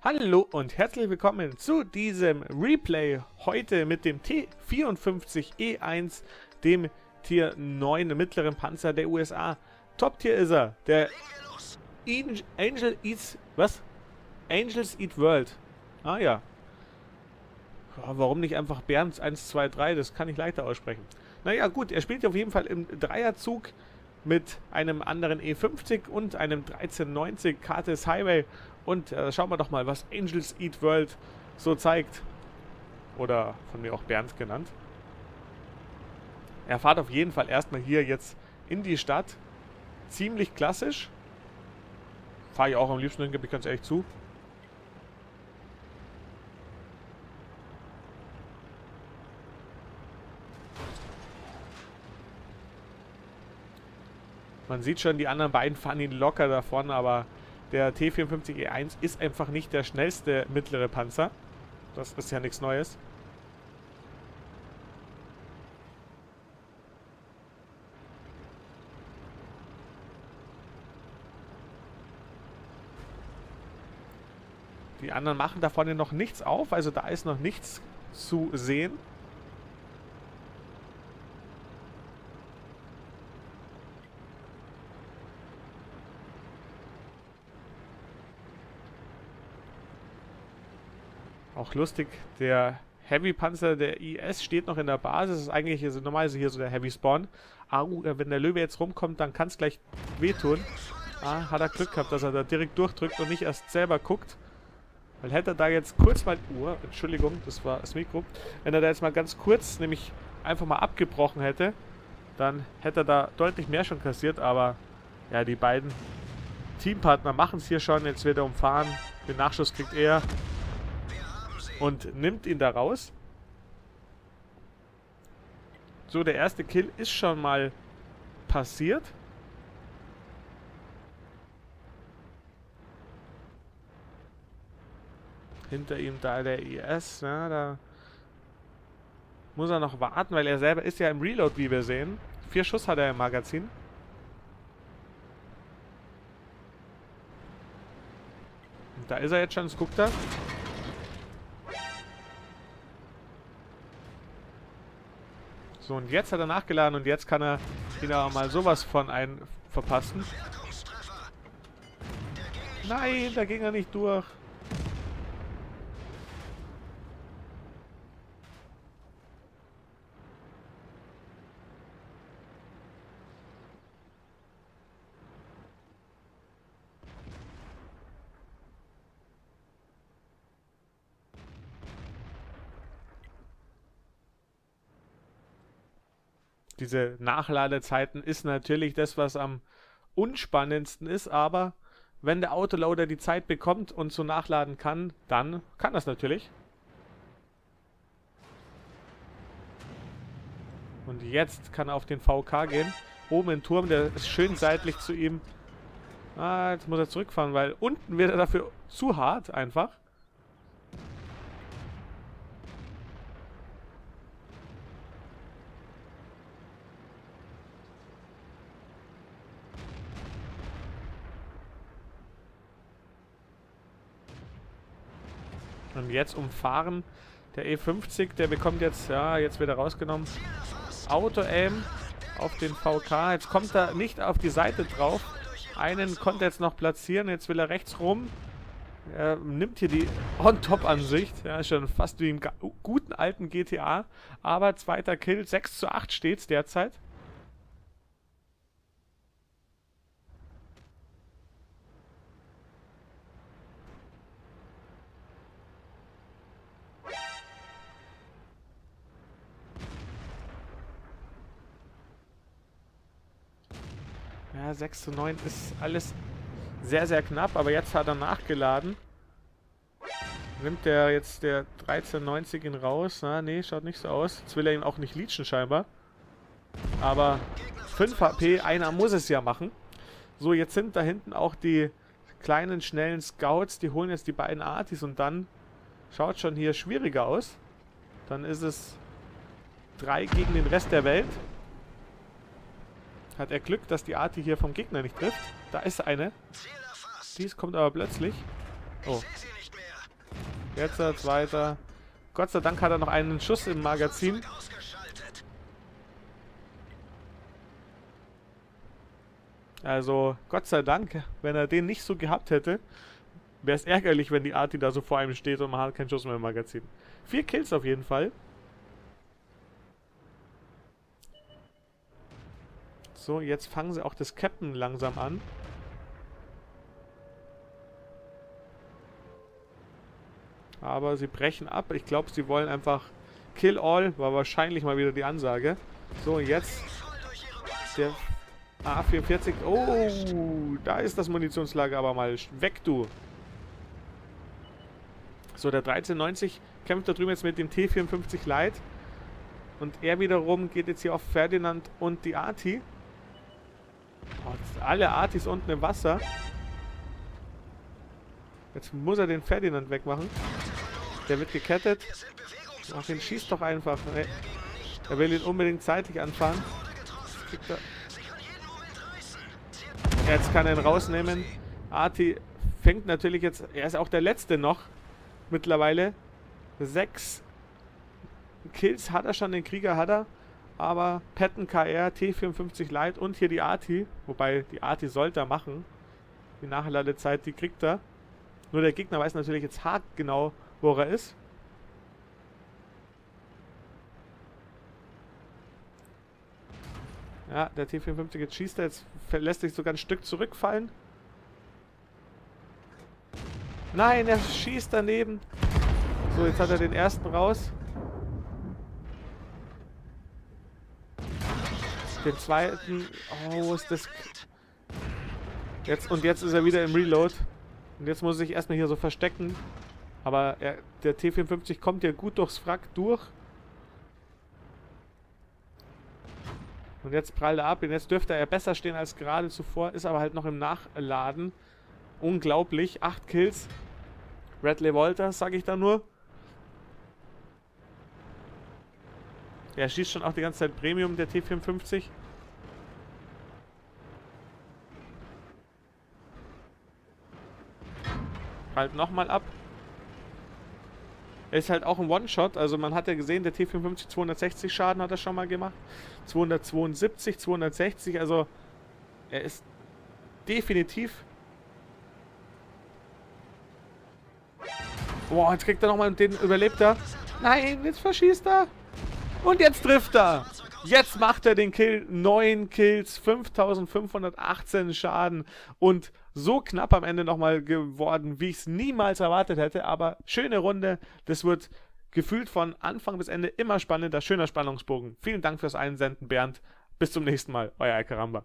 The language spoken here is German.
Hallo und herzlich willkommen zu diesem Replay heute mit dem T54E1, dem Tier 9 mittleren Panzer der USA. Top-Tier ist er, der Angel Eats, was? Angels Eat World. Ah ja. Warum nicht einfach Berns 123, das kann ich leichter aussprechen. Naja gut, er spielt auf jeden Fall im Dreierzug mit einem anderen E50 und einem 1390 Cartes Highway und äh, schauen wir doch mal, was Angels Eat World so zeigt. Oder von mir auch Bernd genannt. Er fahrt auf jeden Fall erstmal hier jetzt in die Stadt. Ziemlich klassisch. Fahre ich auch am liebsten hin, gebe ich ganz ehrlich zu. Man sieht schon, die anderen beiden fahren ihn locker davon, aber der T54E1 ist einfach nicht der schnellste mittlere Panzer. Das ist ja nichts Neues. Die anderen machen da vorne noch nichts auf, also da ist noch nichts zu sehen. Auch lustig, der Heavy Panzer der IS steht noch in der Basis. Das ist eigentlich also normalerweise hier so der Heavy Spawn. Ah, wenn der Löwe jetzt rumkommt, dann kann es gleich wehtun. Ah, hat er Glück gehabt, dass er da direkt durchdrückt und nicht erst selber guckt. Weil hätte er da jetzt kurz mal... Uh, Entschuldigung, das war das Mikro. Wenn er da jetzt mal ganz kurz, nämlich einfach mal abgebrochen hätte, dann hätte er da deutlich mehr schon kassiert. Aber ja, die beiden Teampartner machen es hier schon. Jetzt wird er umfahren. Den Nachschuss kriegt er und nimmt ihn da raus. So, der erste Kill ist schon mal passiert. Hinter ihm da der IS, ja, da muss er noch warten, weil er selber ist ja im Reload, wie wir sehen. Vier Schuss hat er im Magazin. Und da ist er jetzt schon, das guckt er. So, und jetzt hat er nachgeladen und jetzt kann er wieder mal sowas von ein verpassen. Nein, da ging er nicht durch. Diese Nachladezeiten ist natürlich das, was am unspannendsten ist, aber wenn der Autoloader die Zeit bekommt und so nachladen kann, dann kann das natürlich. Und jetzt kann er auf den VK gehen. Oben im Turm, der ist schön seitlich zu ihm. Ah, jetzt muss er zurückfahren, weil unten wird er dafür zu hart einfach. Und jetzt umfahren. Der E50, der bekommt jetzt, ja, jetzt wird er rausgenommen. Auto-Aim auf den VK. Jetzt kommt er nicht auf die Seite drauf. Einen konnte er jetzt noch platzieren. Jetzt will er rechts rum. Er nimmt hier die On-Top-Ansicht. Ja, schon fast wie im guten alten GTA. Aber zweiter Kill. 6 zu 8 steht es derzeit. Ja, 6 zu 9 ist alles sehr, sehr knapp, aber jetzt hat er nachgeladen. Nimmt der jetzt der 1390 ihn raus? Na, nee, schaut nicht so aus. Jetzt will er ihn auch nicht leechen scheinbar. Aber 5 HP, einer muss es ja machen. So, jetzt sind da hinten auch die kleinen, schnellen Scouts. Die holen jetzt die beiden Artis und dann schaut schon hier schwieriger aus. Dann ist es 3 gegen den Rest der Welt. Hat er Glück, dass die Arti hier vom Gegner nicht trifft. Da ist eine. Dies kommt aber plötzlich. Oh. Jetzt der zweite. Gott sei Dank hat er noch einen Schuss im Magazin. Also, Gott sei Dank, wenn er den nicht so gehabt hätte, wäre es ärgerlich, wenn die Arti da so vor ihm steht und man hat keinen Schuss mehr im Magazin. Vier Kills auf jeden Fall. So, jetzt fangen sie auch das Captain langsam an. Aber sie brechen ab. Ich glaube, sie wollen einfach Kill All. War wahrscheinlich mal wieder die Ansage. So, jetzt der A44. Oh, da ist das Munitionslager aber mal weg, du. So, der 1390 kämpft da drüben jetzt mit dem T54 Light. Und er wiederum geht jetzt hier auf Ferdinand und die Arti. Oh, alle Artis unten im Wasser. Jetzt muss er den Ferdinand wegmachen. Der wird gekettet. Ach, den schießt doch einfach. Er will ihn unbedingt zeitlich anfahren. Jetzt kann er ihn rausnehmen. Arti fängt natürlich jetzt... Er ist auch der Letzte noch. Mittlerweile. Sechs Kills hat er schon, den Krieger hat er. Aber Patton KR, T54 Light und hier die Arti. Wobei, die Arti sollte er machen. Die Nachladezeit, die kriegt er. Nur der Gegner weiß natürlich jetzt hart genau, wo er ist. Ja, der T54 jetzt schießt er, jetzt lässt sich sogar ein Stück zurückfallen. Nein, er schießt daneben. So, jetzt hat er den ersten raus. Den zweiten. Oh, ist das... Jetzt, und jetzt ist er wieder im Reload. Und jetzt muss er sich erstmal hier so verstecken. Aber er, der T54 kommt ja gut durchs Wrack durch. Und jetzt prallt er ab. Und jetzt dürfte er besser stehen als gerade zuvor. Ist aber halt noch im Nachladen. Unglaublich. Acht Kills. Redley Walter, sage ich da nur. Er schießt schon auch die ganze Zeit Premium, der T54. Halt nochmal ab. Er ist halt auch ein One-Shot. Also man hat ja gesehen, der T54 260 Schaden hat er schon mal gemacht. 272, 260. Also er ist definitiv... Boah, jetzt kriegt er nochmal den überlebt er. Nein, jetzt verschießt er. Und jetzt trifft er. Jetzt macht er den Kill. 9 Kills, 5518 Schaden und so knapp am Ende nochmal geworden, wie ich es niemals erwartet hätte. Aber schöne Runde. Das wird gefühlt von Anfang bis Ende immer spannender. Schöner Spannungsbogen. Vielen Dank fürs Einsenden, Bernd. Bis zum nächsten Mal. Euer Alcaramba.